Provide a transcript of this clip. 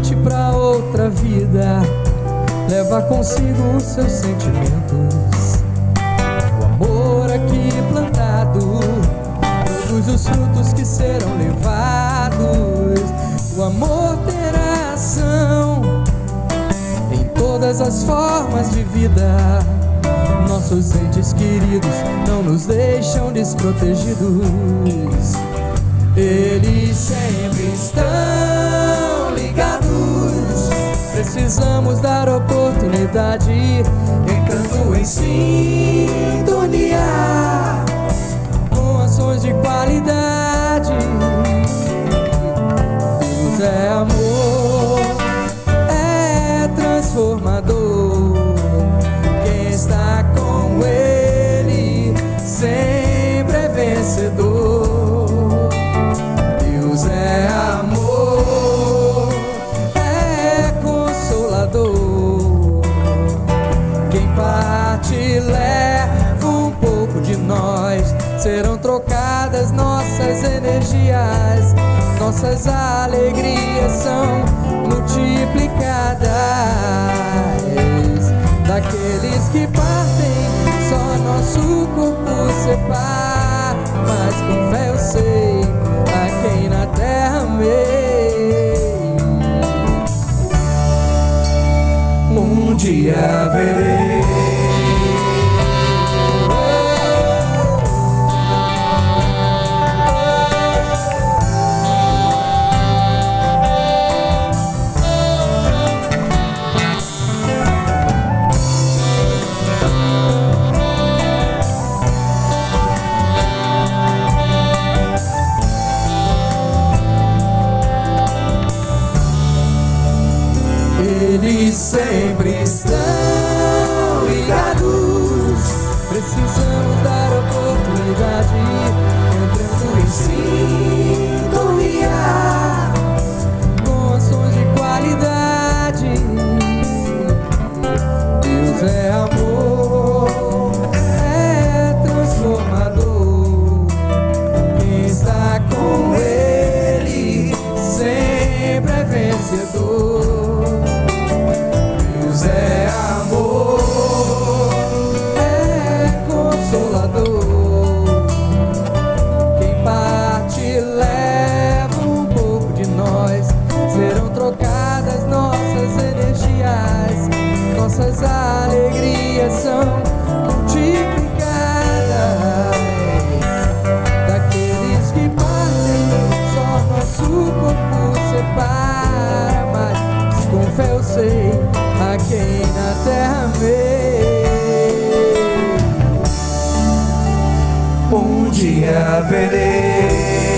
parte para outra vida. Leva consigo os seus sentimentos. O amor aqui plantado produz os frutos que serão levados. O amor terá ação em todas as formas de vida. Nossos entes queridos não nos deixam desprotegidos. Precisamos dar oportunidade, entrando em sintonia com ações de qualidade. Deus é amor, parte leva um pouco de nós, serão trocadas nossas energias, nossas alegrias são multiplicadas. Daqueles que partem, só nosso corpo separa, mas com fé eu sei Eles sempre estão ligados. Precisamos dar oportunidade, eu sei a quem na terra amei. Um dia verei.